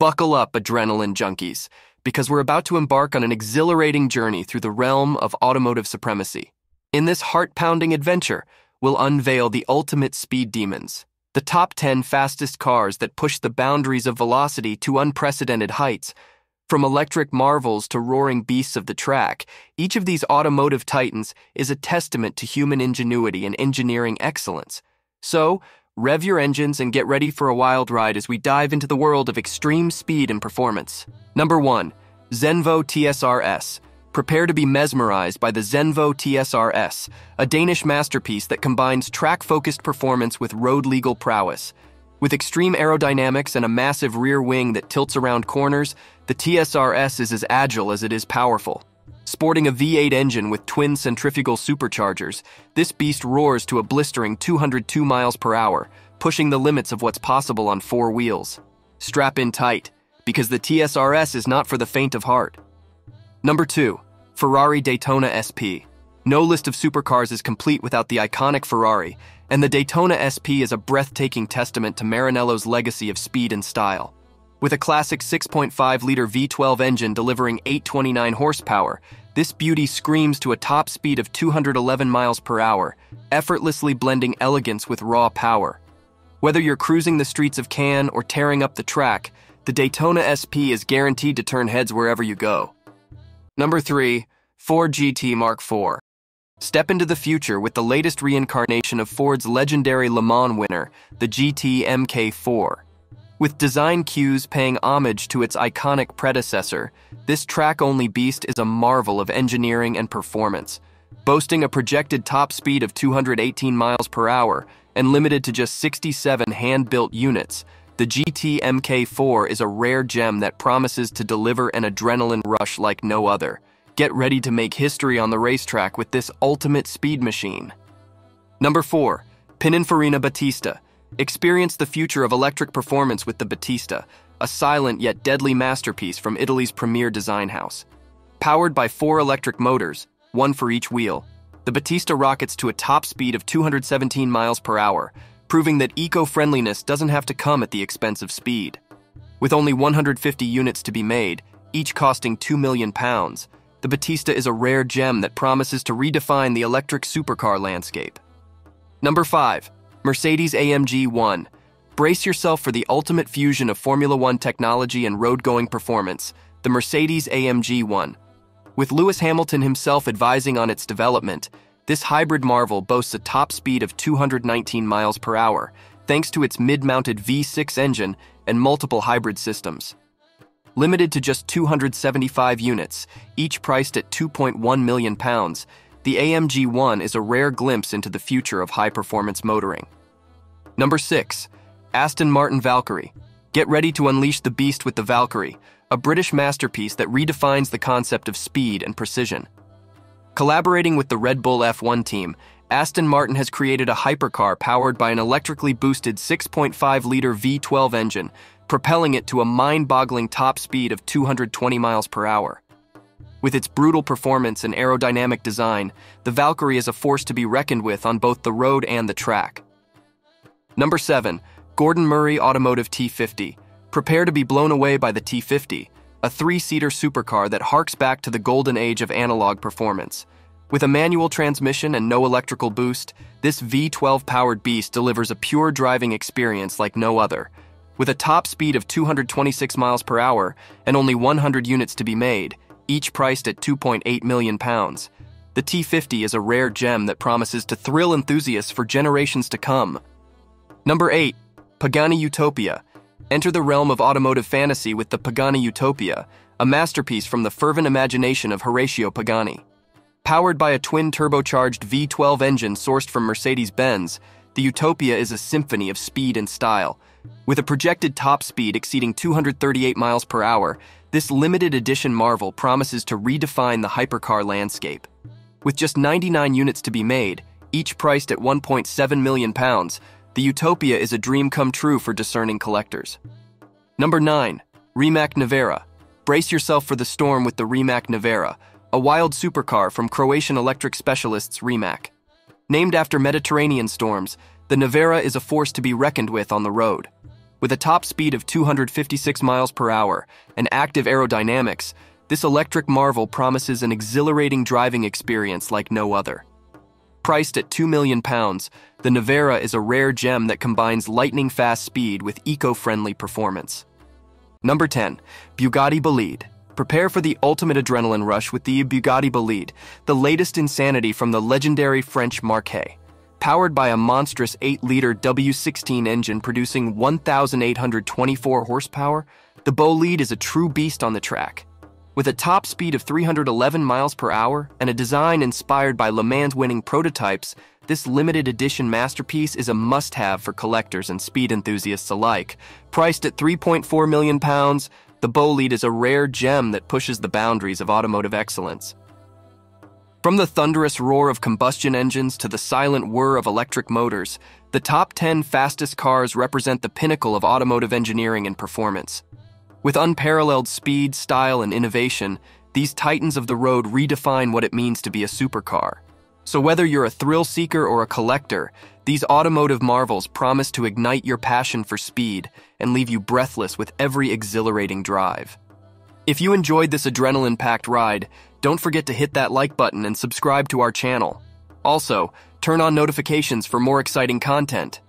Buckle up, adrenaline junkies, because we're about to embark on an exhilarating journey through the realm of automotive supremacy. In this heart pounding adventure, we'll unveil the ultimate speed demons, the top 10 fastest cars that push the boundaries of velocity to unprecedented heights. From electric marvels to roaring beasts of the track, each of these automotive titans is a testament to human ingenuity and engineering excellence. So, rev your engines and get ready for a wild ride as we dive into the world of extreme speed and performance. Number 1. Zenvo TSR-S. Prepare to be mesmerized by the Zenvo TSRS, a Danish masterpiece that combines track-focused performance with road-legal prowess. With extreme aerodynamics and a massive rear wing that tilts around corners, the TSR-S is as agile as it is powerful. Sporting a V8 engine with twin centrifugal superchargers, this beast roars to a blistering 202 miles per hour, pushing the limits of what's possible on four wheels. Strap in tight, because the TSR-S is not for the faint of heart. Number 2. Ferrari Daytona SP. No list of supercars is complete without the iconic Ferrari, and the Daytona SP is a breathtaking testament to Maranello's legacy of speed and style. With a classic 6.5 liter V12 engine delivering 829 horsepower, this beauty screams to a top speed of 211 miles per hour, effortlessly blending elegance with raw power. Whether you're cruising the streets of Cannes or tearing up the track, the Daytona SP is guaranteed to turn heads wherever you go. Number 3. Ford GT Mark IV. Step into the future with the latest reincarnation of Ford's legendary Le Mans winner, the GT MK4. With design cues paying homage to its iconic predecessor, this track-only beast is a marvel of engineering and performance. Boasting a projected top speed of 218 miles per hour and limited to just 67 hand-built units, the GT MK4 is a rare gem that promises to deliver an adrenaline rush like no other. Get ready to make history on the racetrack with this ultimate speed machine. Number 4. Pininfarina Battista. Experience the future of electric performance with the Battista, a silent yet deadly masterpiece from Italy's premier design house. Powered by four electric motors, one for each wheel, the Battista rockets to a top speed of 217 miles per hour, proving that eco-friendliness doesn't have to come at the expense of speed. With only 150 units to be made, each costing 2 million pounds, the Battista is a rare gem that promises to redefine the electric supercar landscape. Number 5. Mercedes AMG 1. Brace yourself for the ultimate fusion of Formula One technology and road-going performance, the Mercedes AMG 1. With Lewis Hamilton himself advising on its development, this hybrid marvel boasts a top speed of 219 miles per hour, thanks to its mid-mounted V6 engine and multiple hybrid systems. Limited to just 275 units, each priced at 2.1 million pounds, the AMG 1 is a rare glimpse into the future of high-performance motoring. Number 6. Aston Martin Valkyrie. Get ready to unleash the beast with the Valkyrie, a British masterpiece that redefines the concept of speed and precision. Collaborating with the Red Bull F1 team, Aston Martin has created a hypercar powered by an electrically boosted 6.5-liter V12 engine propelling it to a mind-boggling top speed of 220 miles per hour. With its brutal performance and aerodynamic design, the Valkyrie is a force to be reckoned with on both the road and the track. Number 7. Gordon Murray Automotive T50. Prepare to be blown away by the T50, a three-seater supercar that harks back to the golden age of analog performance. With a manual transmission and no electrical boost, this V12-powered beast delivers a pure driving experience like no other, with a top speed of 226 miles per hour and only 100 units to be made, each priced at 2.8 million pounds. The T50 is a rare gem that promises to thrill enthusiasts for generations to come. Number 8. Pagani Utopia. Enter the realm of automotive fantasy with the Pagani Utopia, a masterpiece from the fervent imagination of Horacio Pagani. Powered by a twin turbocharged V12 engine sourced from Mercedes Benz, the Utopia is a symphony of speed and style, with a projected top speed exceeding 238 miles per hour, this limited edition Marvel promises to redefine the hypercar landscape. With just 99 units to be made, each priced at 1.7 million pounds, the Utopia is a dream come true for discerning collectors. Number 9. Rimac Nevera. Brace yourself for the storm with the Rimac Nevera, a wild supercar from Croatian electric specialists Rimac. Named after Mediterranean storms, the Nevera is a force to be reckoned with on the road. With a top speed of 256 miles per hour and active aerodynamics, this electric marvel promises an exhilarating driving experience like no other. Priced at 2 million pounds, the Nevera is a rare gem that combines lightning fast speed with eco-friendly performance. Number 10, Bugatti Bolide. Prepare for the ultimate adrenaline rush with the Bugatti Bolide, the latest insanity from the legendary French Marquis. Powered by a monstrous 8-liter W16 engine producing 1,824 horsepower, the Bolide is a true beast on the track. With a top speed of 311 miles per hour and a design inspired by Le Mans winning prototypes, this limited edition masterpiece is a must-have for collectors and speed enthusiasts alike. Priced at 3.4 million pounds, the Bolide is a rare gem that pushes the boundaries of automotive excellence. From the thunderous roar of combustion engines to the silent whir of electric motors, the top 10 fastest cars represent the pinnacle of automotive engineering and performance. With unparalleled speed, style, and innovation, these titans of the road redefine what it means to be a supercar. So whether you're a thrill seeker or a collector, these automotive marvels promise to ignite your passion for speed and leave you breathless with every exhilarating drive. If you enjoyed this adrenaline-packed ride, don't forget to hit that like button and subscribe to our channel. Also, turn on notifications for more exciting content.